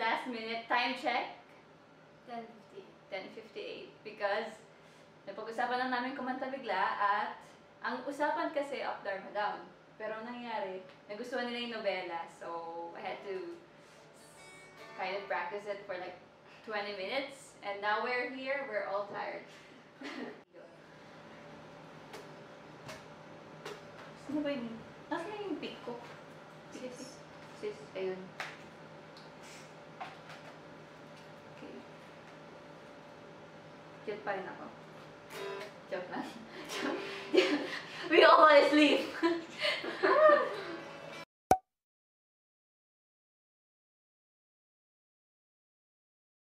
last minute time check, 10.50. 10.58 because napag-usapan lang namin kumanta bigla at ang usapan kasi up Dharma down. Pero ang nangyari, nagustuhan nila yung nobela so I had to kind of practice it for like 20 minutes and now we're here, we're all tired. Sino ba yung... Nasaan yung pick ko? Sis. Sis, ayun. Cute pa rin ako. Joke. We always leave.